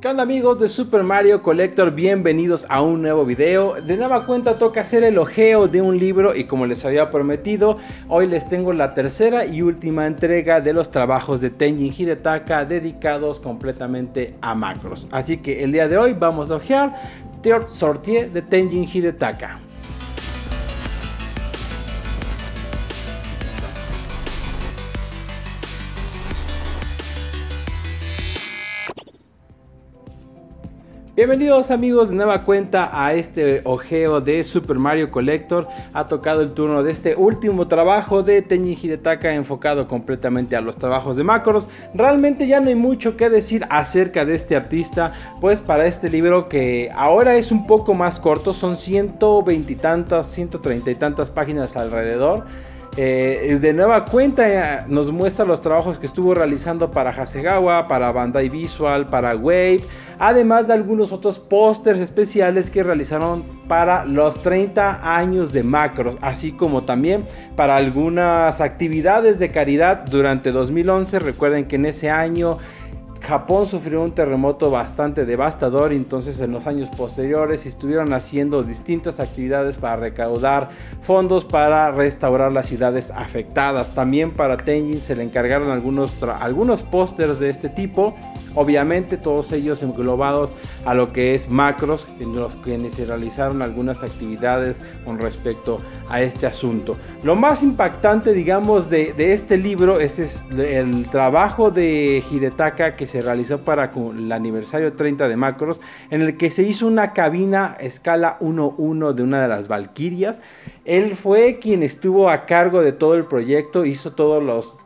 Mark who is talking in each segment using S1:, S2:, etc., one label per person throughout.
S1: ¿Qué onda amigos de Super Mario Collector? Bienvenidos a un nuevo video. De nueva cuenta toca hacer el ojeo de un libro y como les había prometido, hoy les tengo la tercera y última entrega de los trabajos de Tenjin Hidetaka dedicados completamente a macros. Así que el día de hoy vamos a ojear Third Sortie de Tenjin Hidetaka. Bienvenidos amigos de nueva cuenta a este ojeo de Super Mario Collector. Ha tocado el turno de este último trabajo de Tenji Hidetaka enfocado completamente a los trabajos de macros. Realmente ya no hay mucho que decir acerca de este artista, pues para este libro que ahora es un poco más corto, son 120 y tantas, 130 y tantas páginas alrededor. Eh, de nueva cuenta eh, nos muestra los trabajos que estuvo realizando para Hasegawa, para Bandai Visual, para Wave, además de algunos otros pósters especiales que realizaron para los 30 años de Macros, así como también para algunas actividades de caridad durante 2011. Recuerden que en ese año Japón sufrió un terremoto bastante devastador, entonces en los años posteriores estuvieron haciendo distintas actividades para recaudar fondos para restaurar las ciudades afectadas. También para Tenjin se le encargaron algunos, algunos pósters de este tipo Obviamente todos ellos englobados a lo que es macros, en los que se realizaron algunas actividades con respecto a este asunto. Lo más impactante, digamos, de, este libro es, el trabajo de Hidetaka que se realizó para el aniversario 30 de macros, en el que se hizo una cabina escala 1-1 de una de las Valquirias. Él fue quien estuvo a cargo de todo el proyecto, hizo todos los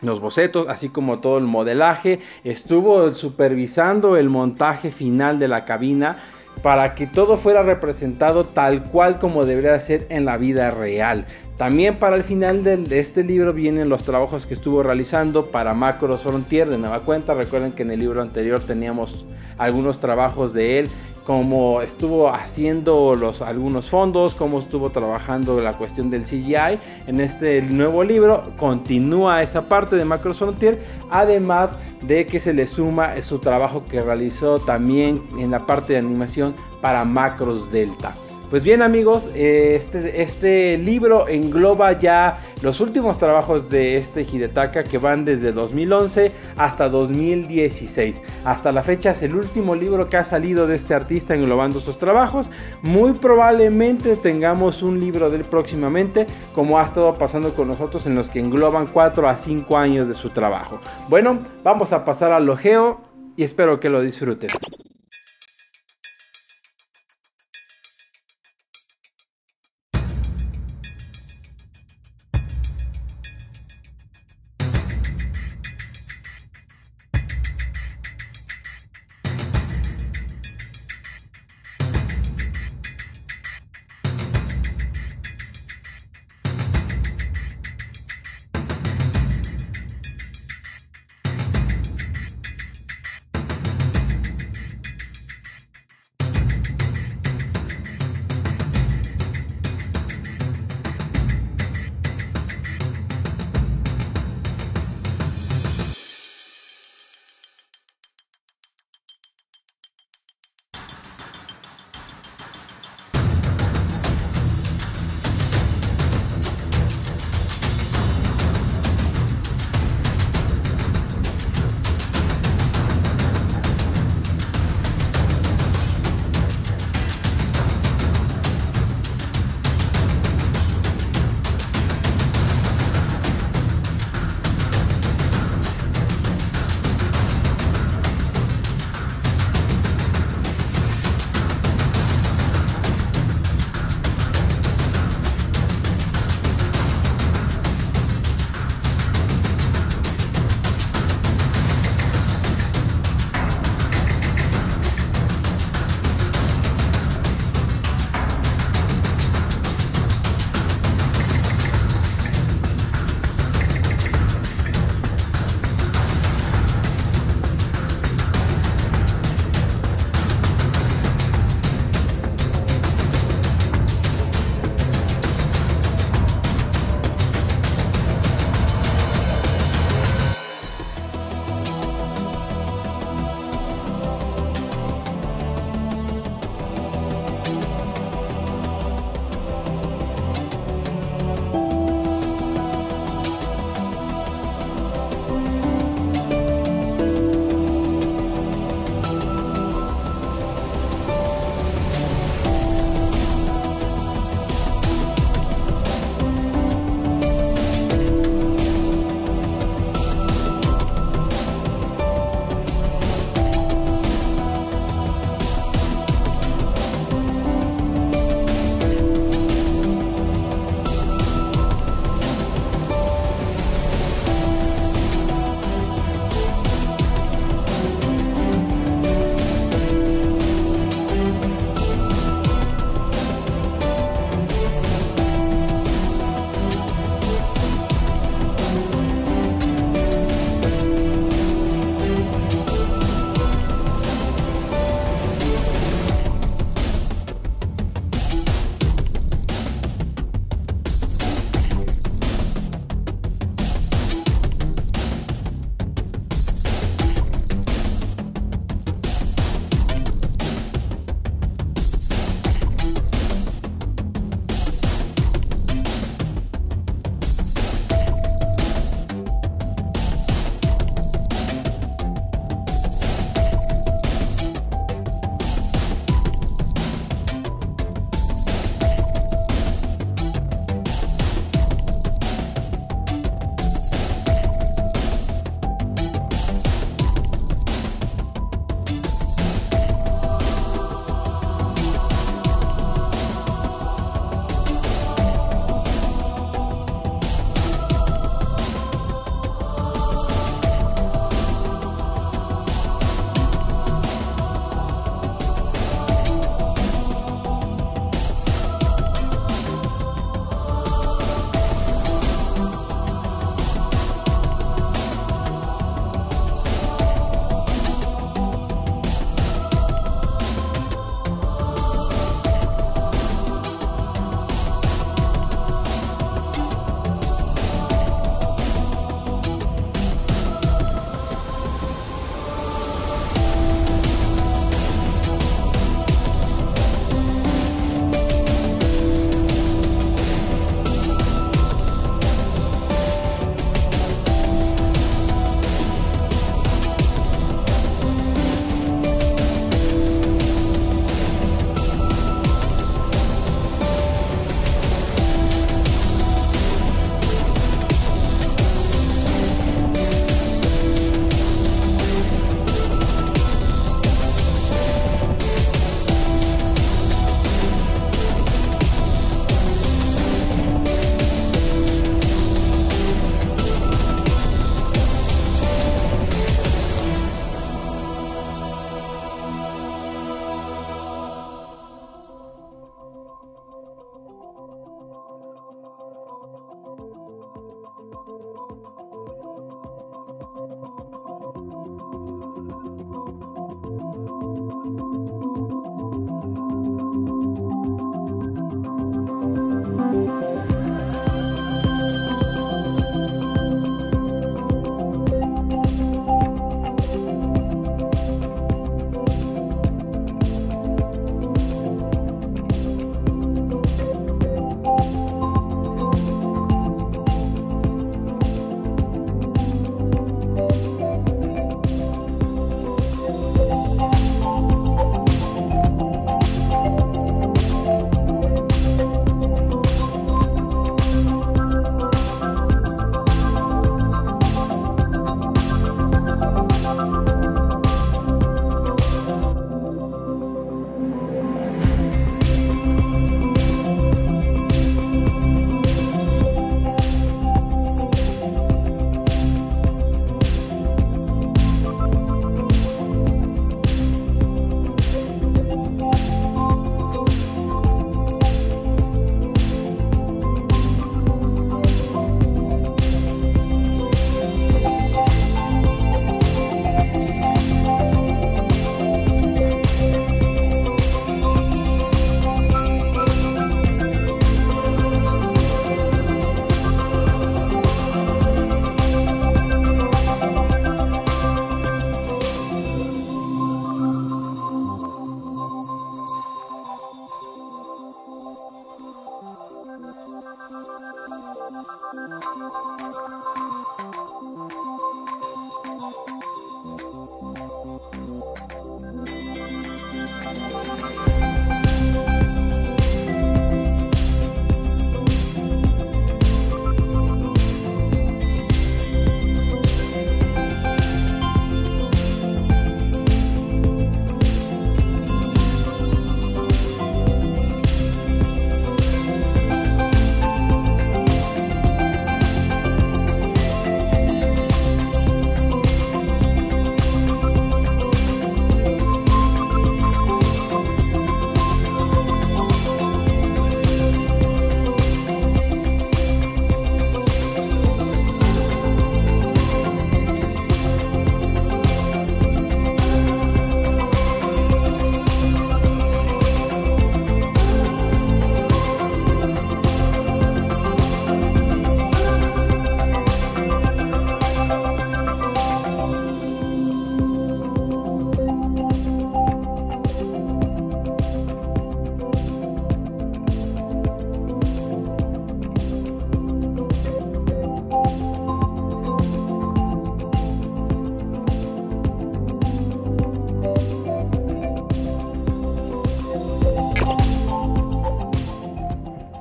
S1: los bocetos, así como todo el modelaje. Estuvo supervisando el montaje final de la cabina para que todo fuera representado tal cual como debería ser en la vida real. También para el final de este libro vienen los trabajos que estuvo realizando para Macros Frontier de nueva cuenta. Recuerden que en el libro anterior teníamos algunos trabajos de él cómo estuvo haciendo los, algunos fondos, cómo estuvo trabajando la cuestión del CGI. En este nuevo libro continúa esa parte de Macros Frontier, además de que se le suma su trabajo que realizó también en la parte de animación para Macros Delta. Pues bien amigos, este, este, libro engloba ya los últimos trabajos de este Hidetaka que van desde 2011 hasta 2016. Hasta la fecha es el último libro que ha salido de este artista englobando sus trabajos. Muy probablemente tengamos un libro de él próximamente como ha estado pasando con nosotros en los que engloban 4 a 5 años de su trabajo. Bueno, vamos a pasar al ojeo y espero que lo disfruten.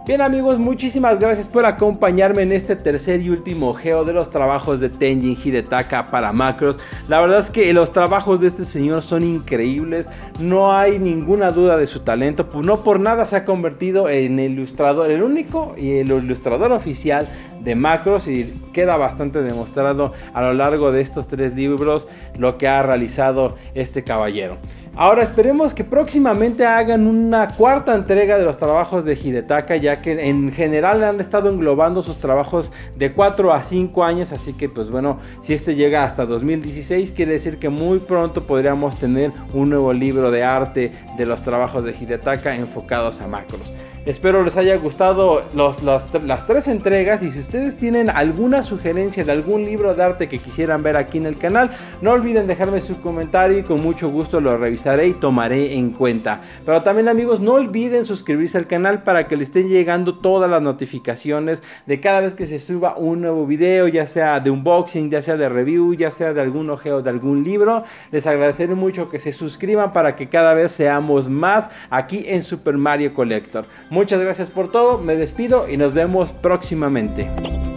S1: Bien amigos, muchísimas gracias por acompañarme en este tercer y último geo de los trabajos de Tenjin Hidetaka para macros. La verdad es que los trabajos de este señor son increíbles, no hay ninguna duda de su talento, pues no por nada se ha convertido en el ilustrador, el único y el ilustrador oficial de macros y queda bastante demostrado a lo largo de estos tres libros lo que ha realizado este caballero. Ahora esperemos que próximamente hagan una cuarta entrega de los trabajos de Hidetaka, ya que en general han estado englobando sus trabajos de 4 a 5 años, así que pues bueno, si este llega hasta 2016, quiere decir que muy pronto podríamos tener un nuevo libro de arte de los trabajos de Hidetaka enfocados a macros. Espero les haya gustado las tres entregas y si ustedes tienen alguna sugerencia de algún libro de arte que quisieran ver aquí en el canal, no olviden dejarme su comentario y con mucho gusto lo revisaré y tomaré en cuenta. Pero también amigos, no olviden suscribirse al canal para que les estén llegando todas las notificaciones de cada vez que se suba un nuevo video, ya sea de unboxing, ya sea de review, ya sea de algún ojeo de algún libro. Les agradeceré mucho que se suscriban para que cada vez seamos más aquí en Super Mario Collector. Muchas gracias por todo, me despido y nos vemos próximamente.